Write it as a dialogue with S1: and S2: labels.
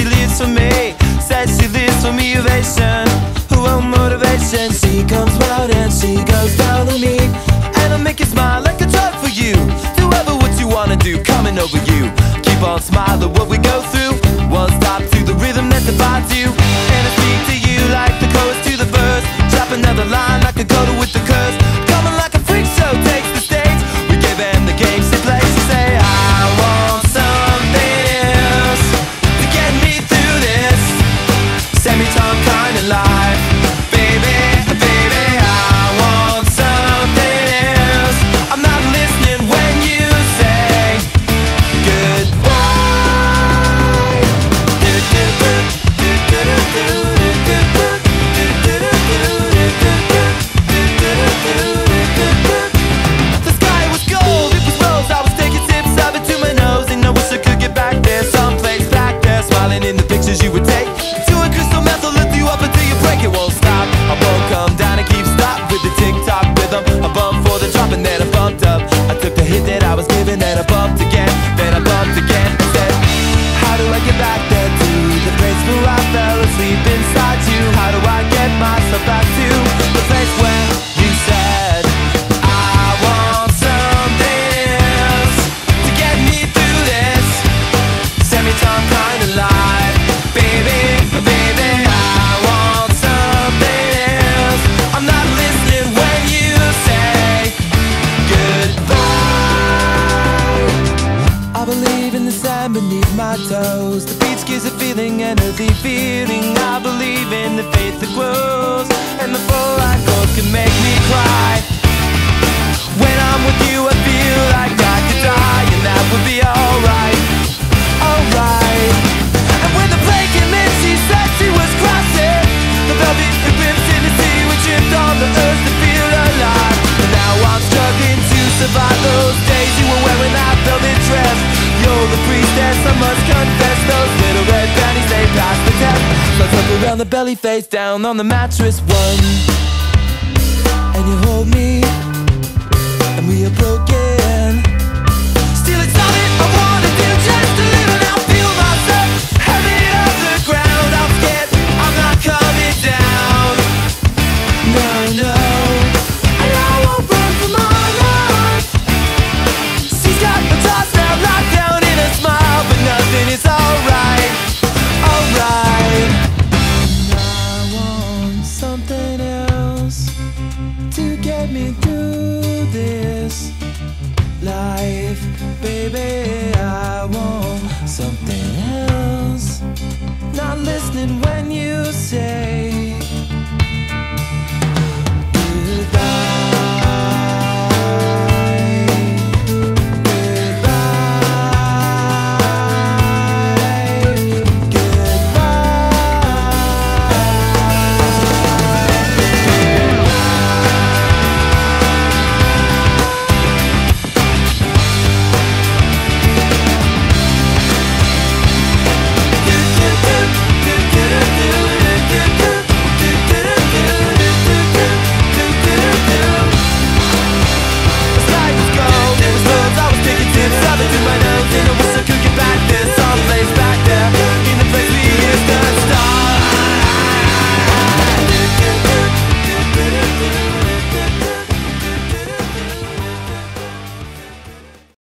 S1: she lives for me, says she lives for me eventually. sand beneath my toes. The beats gives a feeling, an earthy feeling. I believe in the faith that grows. I must confess Those little red panties, they pass the test. Let's up around the belly, face down on the mattress One, and you hold me And we are broken. to get me through this life. Baby, I want something else. Not listening when you